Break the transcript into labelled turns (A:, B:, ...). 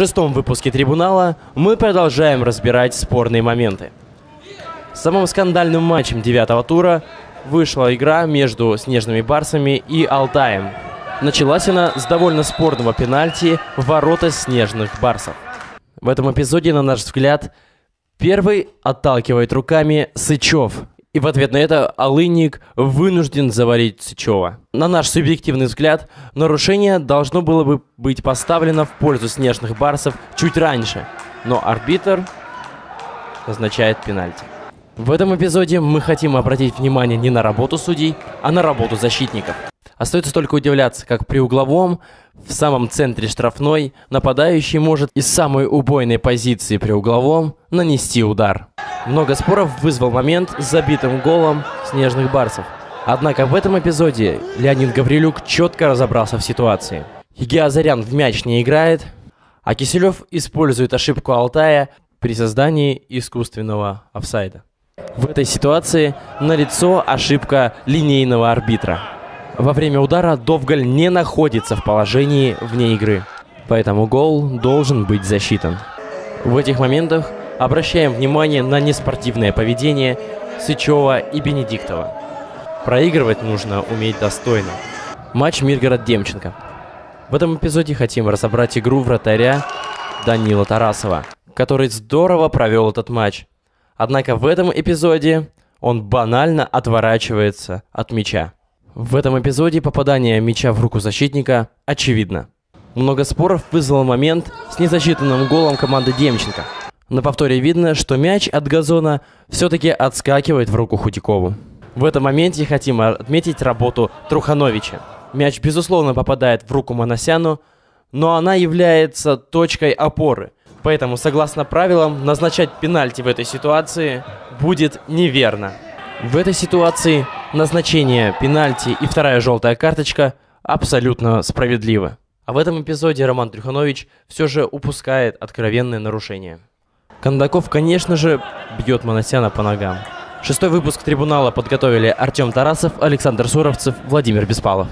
A: шестом выпуске «Трибунала» мы продолжаем разбирать спорные моменты. Самым скандальным матчем девятого тура вышла игра между «Снежными барсами» и «Алтаем». Началась она с довольно спорного пенальти в ворота «Снежных барсов». В этом эпизоде, на наш взгляд, первый отталкивает руками Сычев, и в ответ на это Алыник вынужден завалить Сычева. На наш субъективный взгляд, нарушение должно было бы быть поставлено в пользу снежных барсов чуть раньше, но арбитр назначает пенальти. В этом эпизоде мы хотим обратить внимание не на работу судей, а на работу защитников. Остается только удивляться, как при угловом, в самом центре штрафной, нападающий может из самой убойной позиции при угловом нанести удар. Много споров вызвал момент с забитым голом снежных барсов. Однако в этом эпизоде Леонид Гаврилюк четко разобрался в ситуации. Хигиазарян в мяч не играет, а Киселев использует ошибку Алтая при создании искусственного офсайда. В этой ситуации налицо ошибка линейного арбитра. Во время удара Довгаль не находится в положении вне игры, поэтому гол должен быть засчитан. В этих моментах обращаем внимание на неспортивное поведение Сычева и Бенедиктова. Проигрывать нужно уметь достойно. Матч Миргород-Демченко. В этом эпизоде хотим разобрать игру вратаря Данила Тарасова, который здорово провел этот матч. Однако в этом эпизоде он банально отворачивается от мяча. В этом эпизоде попадание мяча в руку защитника очевидно. Много споров вызвал момент с незасчитанным голом команды Демченко. На повторе видно, что мяч от газона все-таки отскакивает в руку Худякову. В этом моменте хотим отметить работу Трухановича. Мяч, безусловно, попадает в руку Манасяну, но она является точкой опоры – Поэтому, согласно правилам, назначать пенальти в этой ситуации будет неверно. В этой ситуации назначение пенальти и вторая желтая карточка абсолютно справедливы. А в этом эпизоде Роман Трюханович все же упускает откровенное нарушение. Кондаков, конечно же, бьет Моносяна по ногам. Шестой выпуск трибунала подготовили Артем Тарасов, Александр Суровцев, Владимир Беспалов.